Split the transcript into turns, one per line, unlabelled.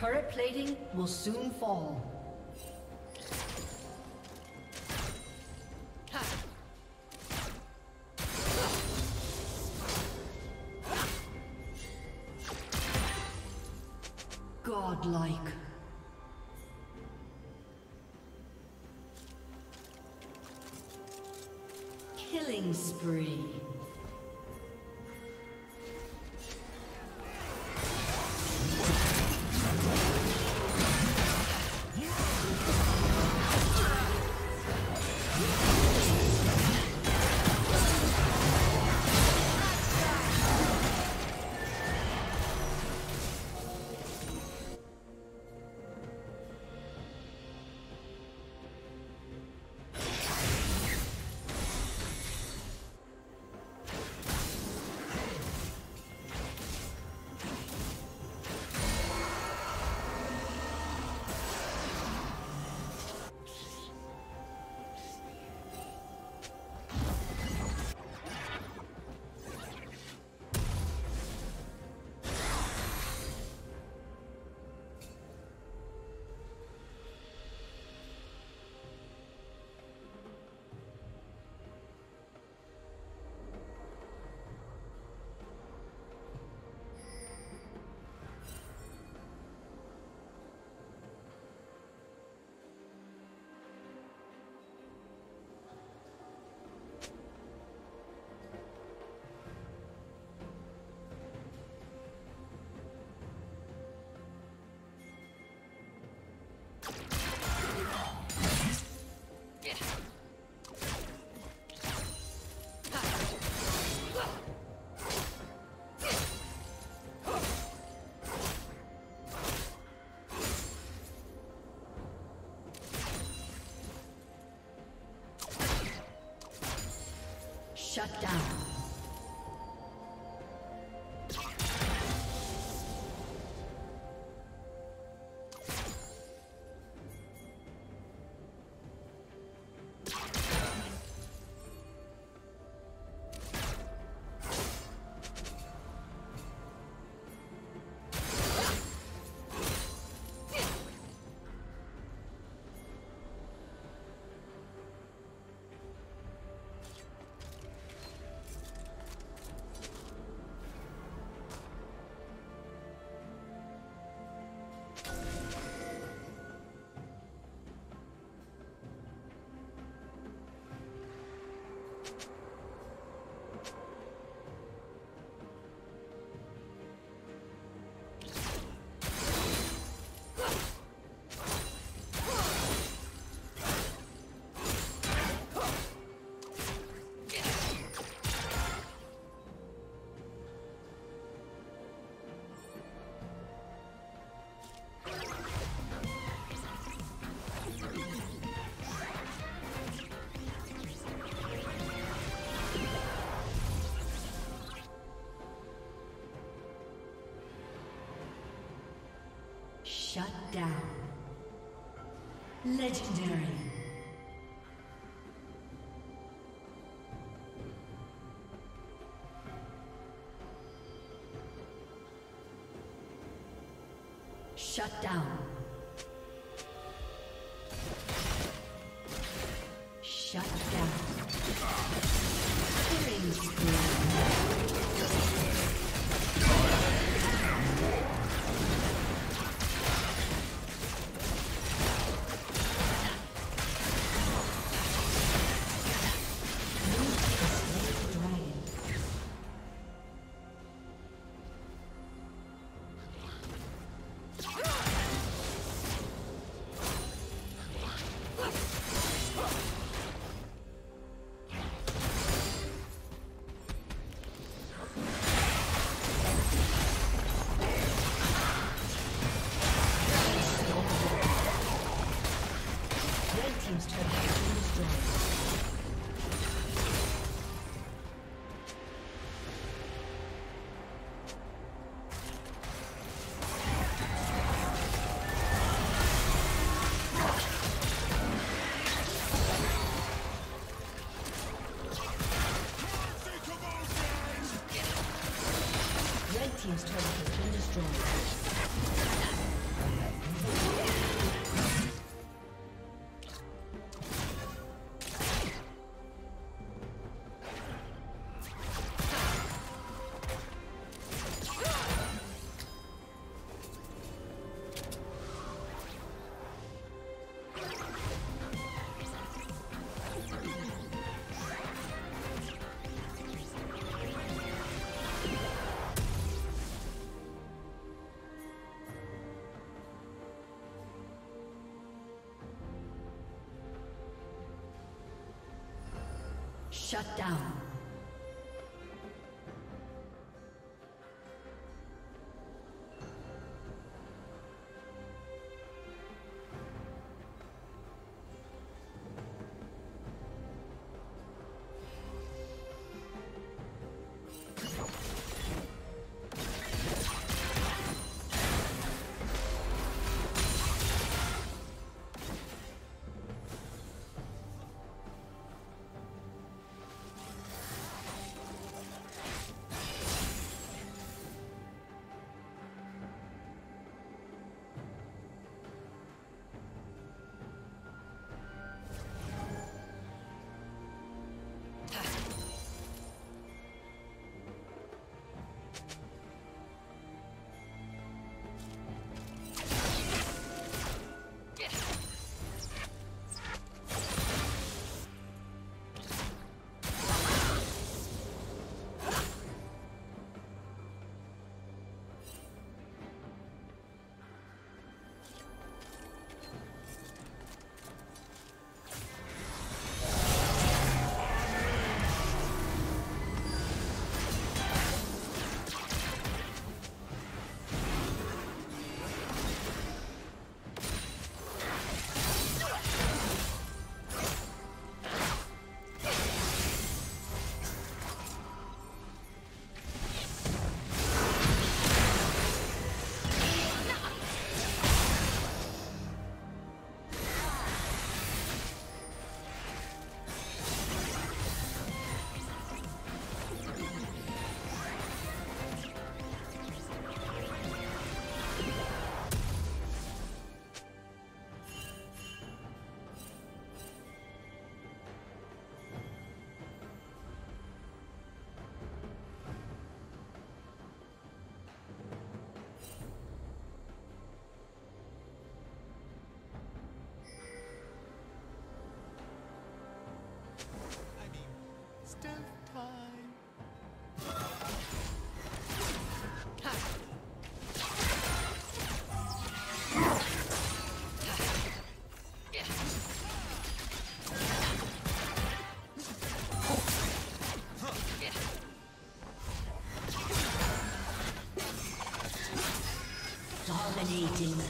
Turret plating will soon fall. Godlike. Killing spree. Shut down. Shut down. Legendary. Shut down. Shut down. Dominating.